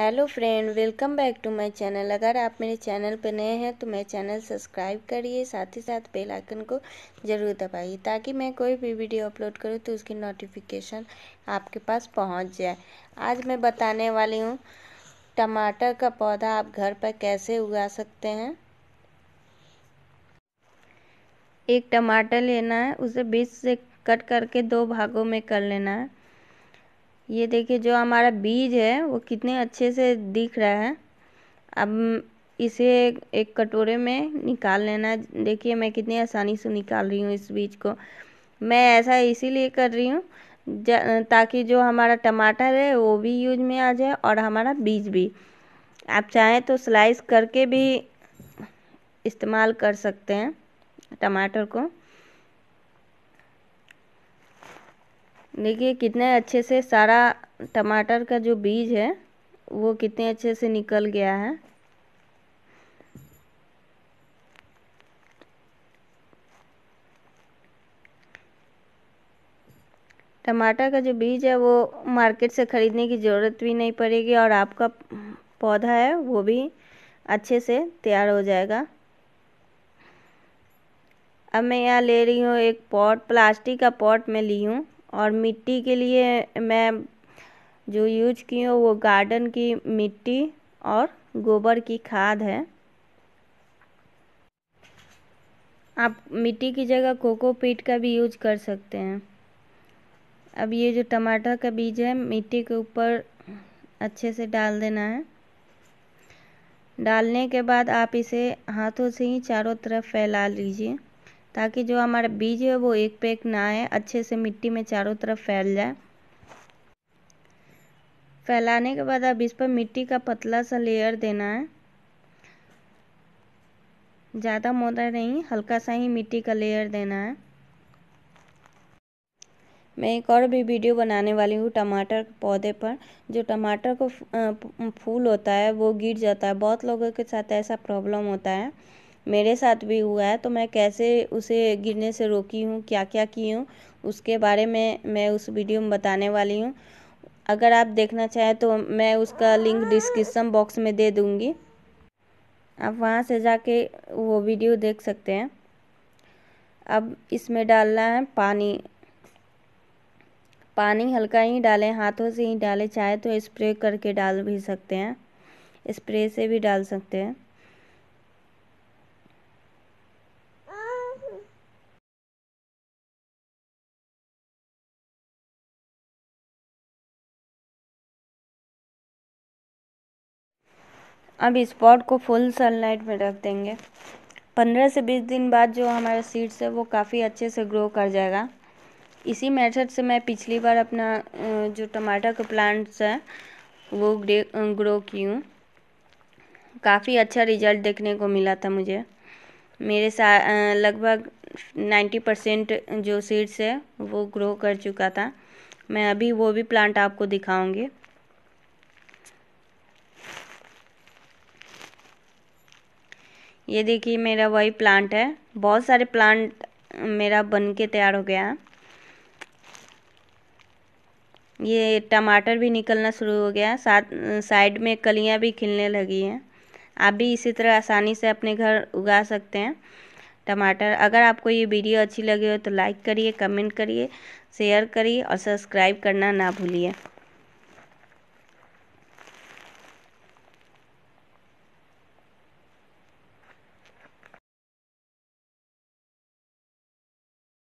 Hello friend, welcome back to my channel. अगर आप मेरे चैनल पर नए हैं तो मेरे चैनल सब्सक्राइब करिए, साथ ही साथ बेल आइकन को ज़रूर दबाइए, ताकि मैं कोई भी वीडियो अपलोड करूँ तो उसकी नोटिफिकेशन आपके पास पहुँच जाए। आज मैं बताने वाली हूँ, टमाटर का पौधा आप घर पर कैसे उगा सकते हैं। एक टमाटर लेना है, उसे बीच से कट करके दो भागों में कर लेना है। ये देखिए, जो हमारा बीज है, वो कितने अच्छे से दिख रहा है। अब इसे एक कटोरे में निकाल लेना देखिए, मैं कितनी आसानी से निकाल रही हूँ इस बीज को। मैं ऐसा इसीलिए कर रही हूँ ताकि जो हमारा टमाटर है, वो भी यूज़ में आ जाए और हमारा बीज भी। आप चाहें तो स्लाइस करके भी इस्तेमाल कर सकते हैं टमाटर को। देखिए, कितने अच्छे से सारा टमाटर का जो बीज है, वो कितने अच्छे से निकल गया है। टमाटर का जो बीज है, वो मार्केट से ख़रीदने की ज़रूरत भी नहीं पड़ेगी और आपका पौधा है, वो भी अच्छे से तैयार हो जाएगा। अब मैं यहाँ ले रही हूँ एक पॉट, प्लास्टिक का पॉट में ली हूँ। और मिट्टी के लिए मैं जो यूज़ की हूँ वो गार्डन की मिट्टी और गोबर की खाद है। आप मिट्टी की जगह कोकोपीट का भी यूज़ कर सकते हैं। अब ये जो टमाटर का बीज है, मिट्टी के ऊपर अच्छे से डाल देना है। डालने के बाद आप इसे हाथों से ही चारों तरफ़ फैला लीजिए। ताकि जो हमारा बीज है वो एक पे एक ना आए, अच्छे से मिट्टी में चारों तरफ़ फैल जाए। फैलाने के बाद अब इस पर मिट्टी का पतला सा लेयर देना है। ज़्यादा मोटा नहीं, हल्का सा ही मिट्टी का लेयर देना है। मैं एक और भी वीडियो बनाने वाली हूँ टमाटर के पौधे पर। जो टमाटर को फूल होता है, वो गिर जाता है। बहुत लोगों के साथ ऐसा प्रॉब्लम होता है। मेरे साथ भी हुआ है तो मैं कैसे उसे गिरने से रोकी हूँ क्या क्या की हूँ, उसके बारे में मैं उस वीडियो में बताने वाली हूँ। अगर आप देखना चाहें तो मैं उसका लिंक डिस्क्रिप्सन बॉक्स में दे दूँगी। आप वहाँ से जाके वो वीडियो देख सकते हैं। अब इसमें डालना है पानी। पानी हल्का ही डालें, हाथों से ही डालें, चाहे तो स्प्रे करके डाल भी सकते हैं। स्प्रे से भी डाल सकते हैं। अब इस पॉट को फुल सनलाइट में रख देंगे। पंद्रह से बीस दिन बाद जो हमारा सीड्स है, वो काफ़ी अच्छे से ग्रो कर जाएगा। इसी मेथड से मैं पिछली बार अपना जो टमाटर के प्लांट्स हैं, वो ग्रो की हूँ। काफ़ी अच्छा रिज़ल्ट देखने को मिला था मुझे। मेरे सा लगभग नाइन्टी परसेंट जो सीड्स है, वो ग्रो कर चुका था। मैं अभी वो भी प्लांट आपको दिखाऊँगी। ये देखिए, मेरा वही प्लांट है। बहुत सारे प्लांट मेरा बन के तैयार हो गया। ये टमाटर भी निकलना शुरू हो गया। साथ, साइड में कलियाँ भी खिलने लगी हैं। आप भी इसी तरह आसानी से अपने घर उगा सकते हैं टमाटर। अगर आपको ये वीडियो अच्छी लगी हो तो लाइक करिए कमेंट करिए शेयर करिए और सब्सक्राइब करना ना भूलिए।